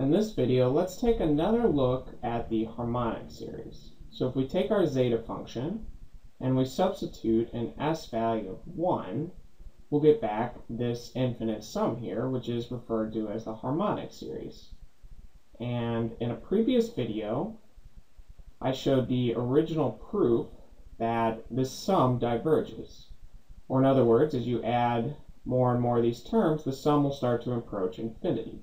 In this video, let's take another look at the harmonic series. So if we take our zeta function and we substitute an s value of 1, we'll get back this infinite sum here, which is referred to as the harmonic series. And in a previous video, I showed the original proof that this sum diverges. Or in other words, as you add more and more of these terms, the sum will start to approach infinity.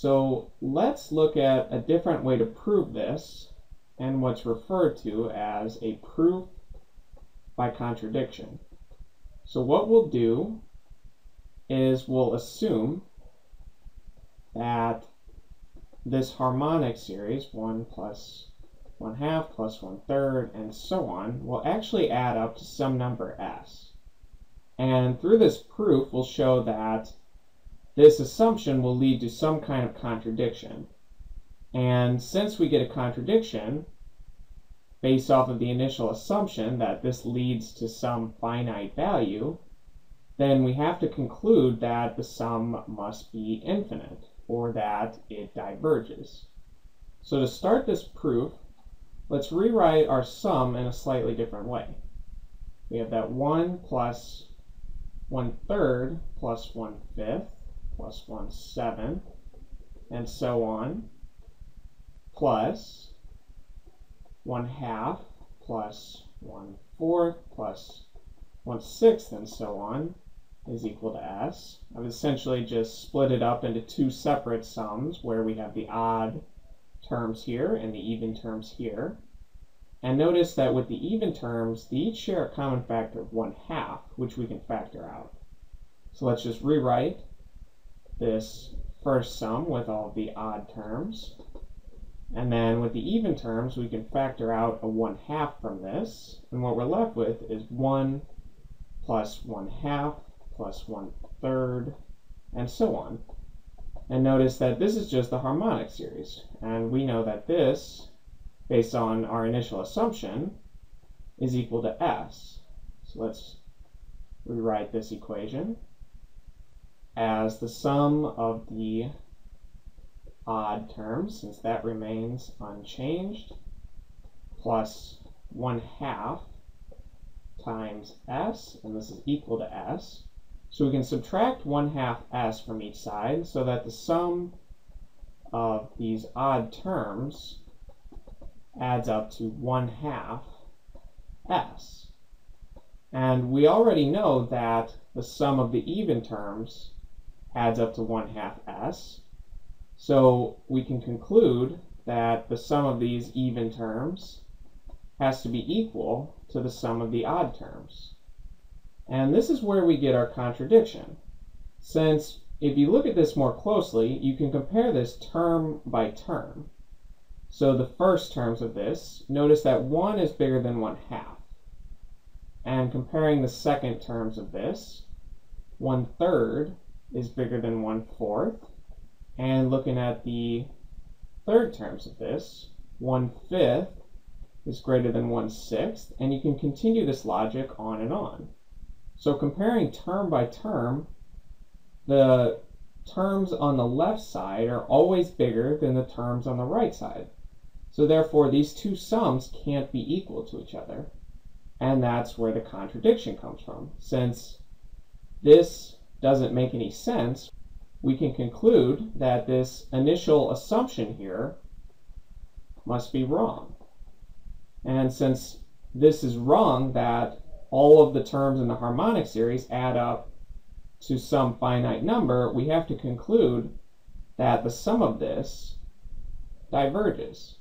So let's look at a different way to prove this and what's referred to as a proof by contradiction. So what we'll do is we'll assume that this harmonic series, 1 plus 1 half plus 1 third, and so on, will actually add up to some number s. And through this proof, we'll show that this assumption will lead to some kind of contradiction. And since we get a contradiction, based off of the initial assumption that this leads to some finite value, then we have to conclude that the sum must be infinite, or that it diverges. So to start this proof, let's rewrite our sum in a slightly different way. We have that 1 plus 1 third plus 1 fifth plus 1 seventh, and so on, plus 1 half plus 1 fourth plus 1 sixth, and so on, is equal to s. I've essentially just split it up into two separate sums where we have the odd terms here and the even terms here. And notice that with the even terms, they each share a common factor of 1 half, which we can factor out. So let's just rewrite this first sum with all the odd terms. And then with the even terms, we can factor out a 1 half from this. And what we're left with is 1 plus 1 half plus 1 third, and so on. And notice that this is just the harmonic series. And we know that this, based on our initial assumption, is equal to s. So let's rewrite this equation as the sum of the odd terms, since that remains unchanged, plus 1 half times s, and this is equal to s. So we can subtract 1 half s from each side so that the sum of these odd terms adds up to 1 half s. And we already know that the sum of the even terms adds up to 1 half s. So we can conclude that the sum of these even terms has to be equal to the sum of the odd terms. And this is where we get our contradiction. Since if you look at this more closely, you can compare this term by term. So the first terms of this, notice that 1 is bigger than 1 half. And comparing the second terms of this, 1 third is bigger than 1 fourth. And looking at the third terms of this, 1 fifth is greater than 1 sixth, and you can continue this logic on and on. So comparing term by term, the terms on the left side are always bigger than the terms on the right side. So therefore, these two sums can't be equal to each other. And that's where the contradiction comes from. Since this doesn't make any sense, we can conclude that this initial assumption here must be wrong. And since this is wrong, that all of the terms in the harmonic series add up to some finite number, we have to conclude that the sum of this diverges.